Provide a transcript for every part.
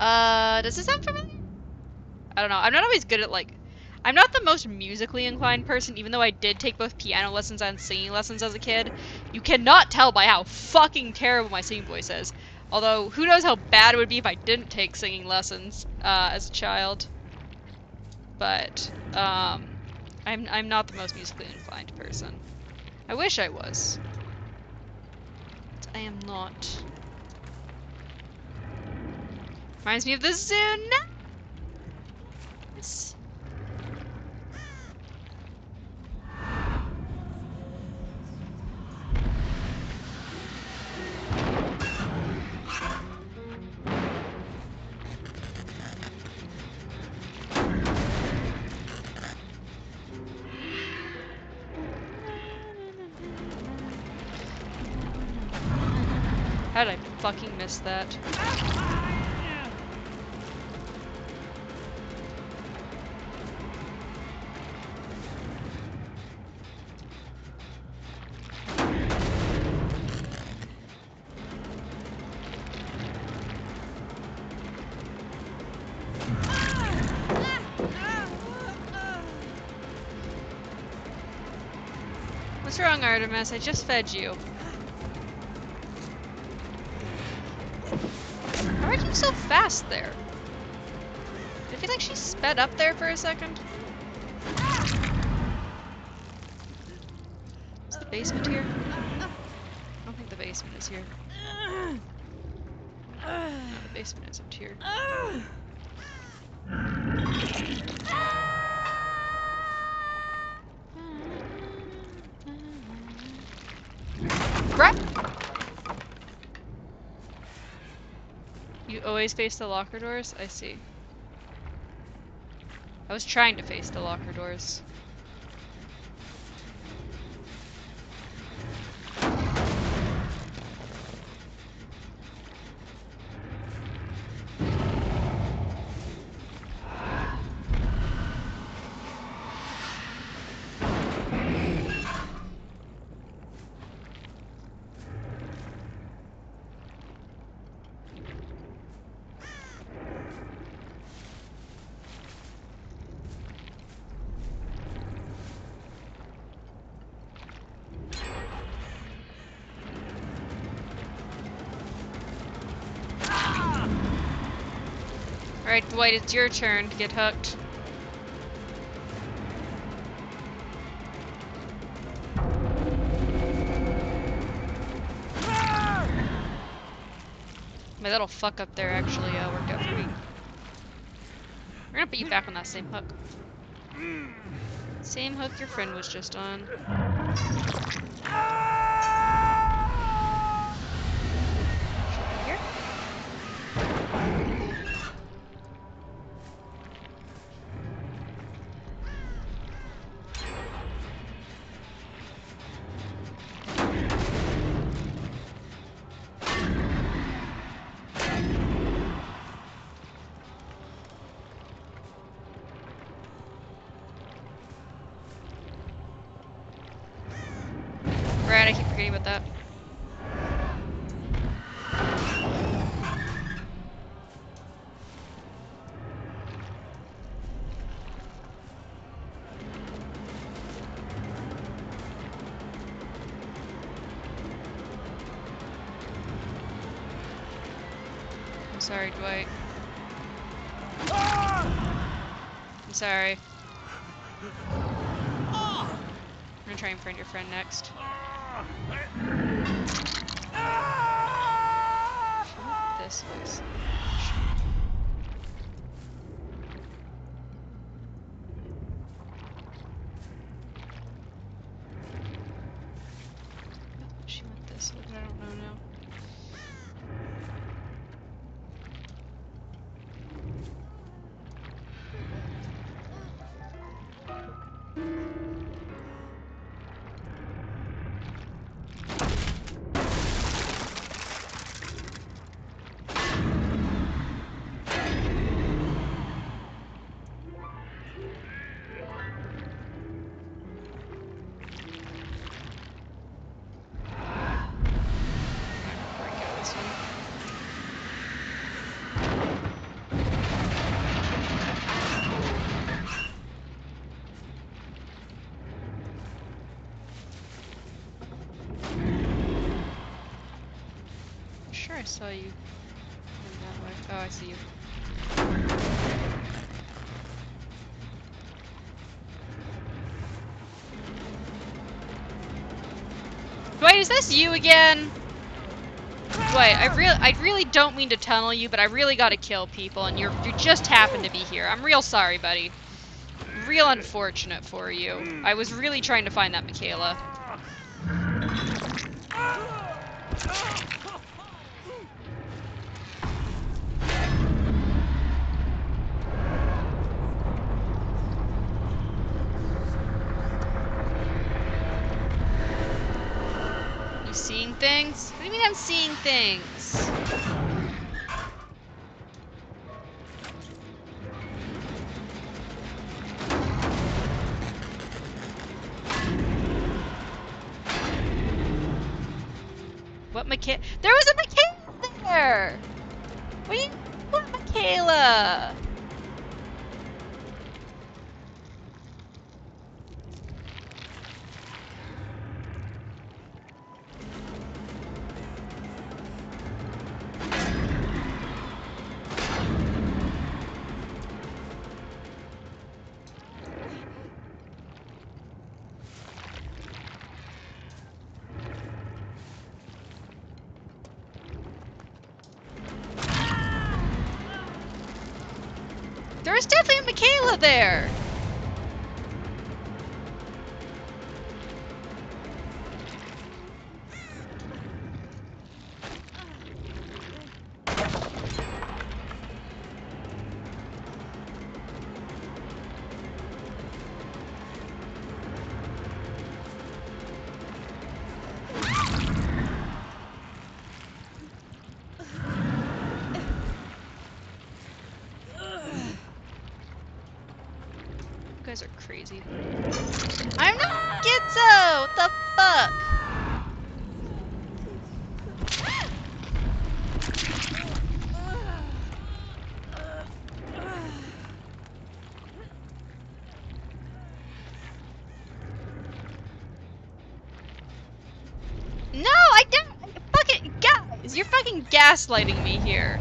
Uh, does this sound familiar? I don't know. I'm not always good at like. I'm not the most musically inclined person, even though I did take both piano lessons and singing lessons as a kid. You cannot tell by how fucking terrible my singing voice is. Although, who knows how bad it would be if I didn't take singing lessons uh, as a child. But, um, I'm, I'm not the most musically inclined person. I wish I was. But I am not. Reminds me of the Zune. How did I fucking miss that? Artemis? I just fed you. How are you so fast there? I feel like she sped up there for a second. Is the basement here? I don't think the basement is here. No, the basement isn't here. You always face the locker doors? I see. I was trying to face the locker doors. Alright, Dwight, it's your turn to get hooked. My little fuck up there actually uh, worked out for me. We're gonna put you back on that same hook. Same hook your friend was just on. That. I'm sorry, Dwight. I'm sorry. I'm gonna try and find your friend next. This was. She went this way, I don't know now. Saw you. Oh, I see you. Dwight, is this you again? Dwight, I really, I really don't mean to tunnel you, but I really gotta kill people, and you're, you just happen to be here. I'm real sorry, buddy. Real unfortunate for you. I was really trying to find that Mikaela. You seeing things? What do you mean I'm seeing things? Definitely there! Guys are crazy. I'm not Gitzo! What the fuck? No, I don't. Fucking guys, you're fucking gaslighting me here.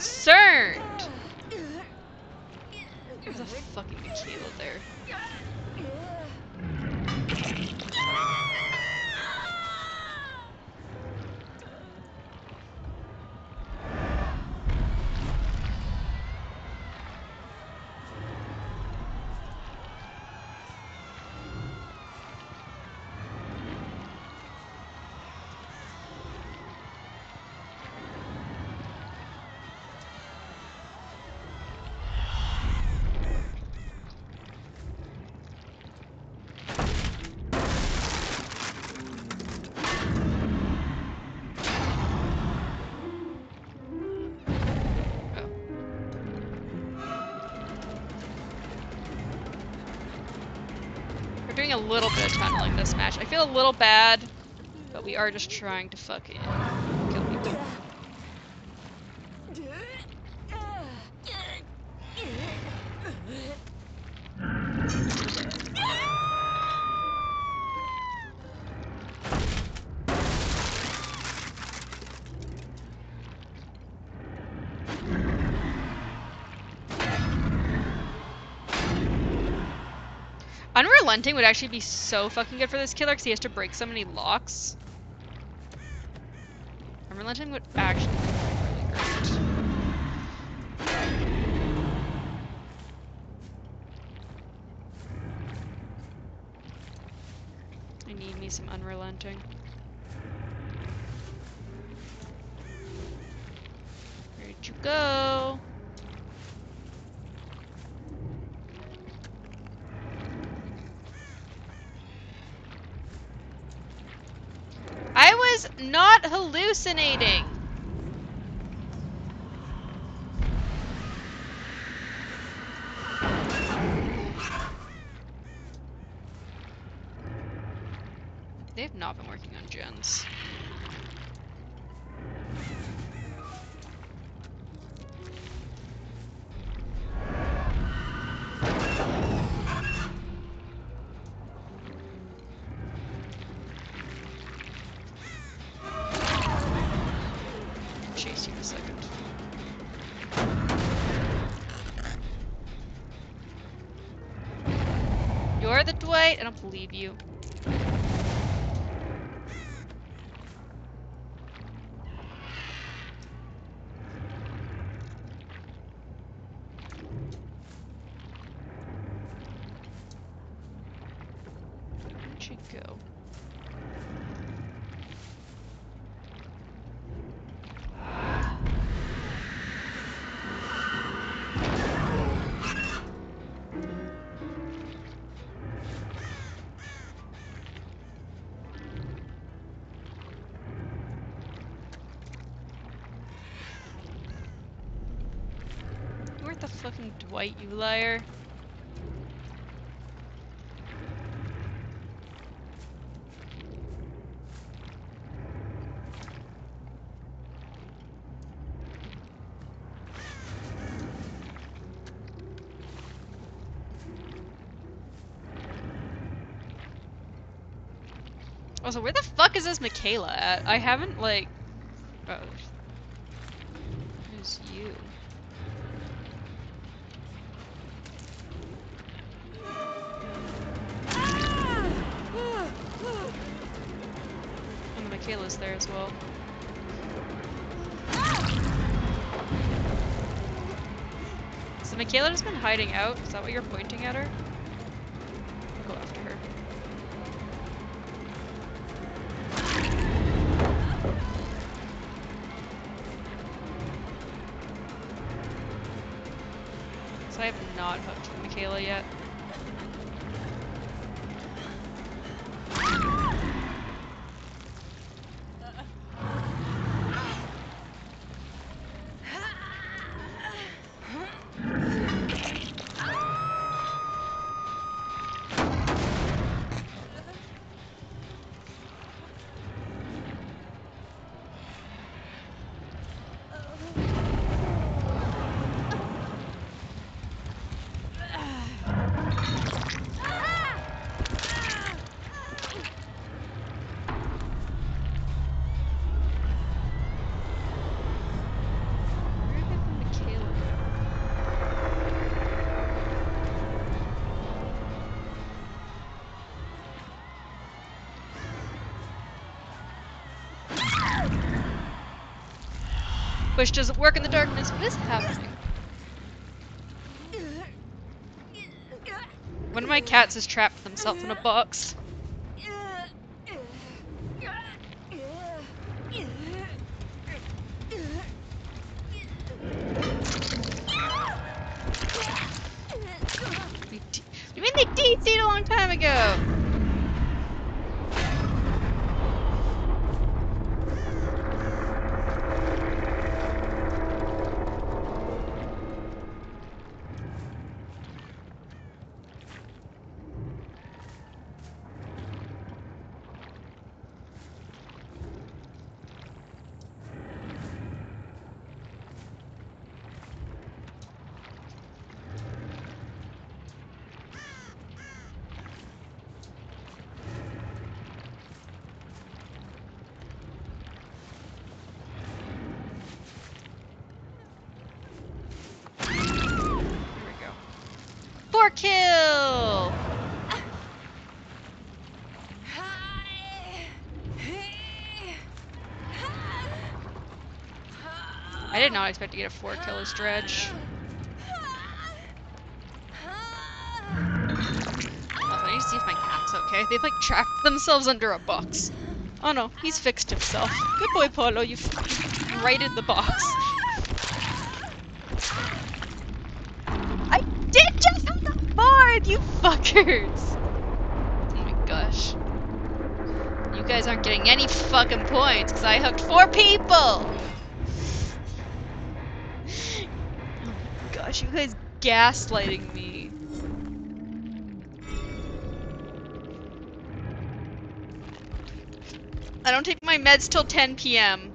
Fucking A little bit of tunneling this match. I feel a little bad, but we are just trying to fucking kill people. Unrelenting would actually be so fucking good for this killer because he has to break so many locks. Unrelenting would actually be really great. I need me some unrelenting. Where'd you go? I was not hallucinating. They've not been working on gens. Dwight? I don't believe you. Where'd she go? Fucking Dwight, you liar. Also, where the fuck is this Mikaela at? I haven't, like... Oh. Who's you? Mikaela's there as well. So Mikaela has been hiding out? Is that what you're pointing at her? I'll go after her. So I have not hooked Mikaela yet. Which doesn't work in the darkness. What is happening? One of my cats has trapped themselves in a box. You mean they DC'd a long time ago? Here we go. Kill! I did not expect to get a four kill as Dredge. Also, I need to see if my cat's okay. They've like trapped themselves under a box. Oh no, he's fixed himself. Good boy, Polo. You've righted the box. I did just you fuckers! Oh my gosh. You guys aren't getting any fucking points because I hooked four people! Oh my gosh, you guys gaslighting me. I don't take my meds till 10 p.m.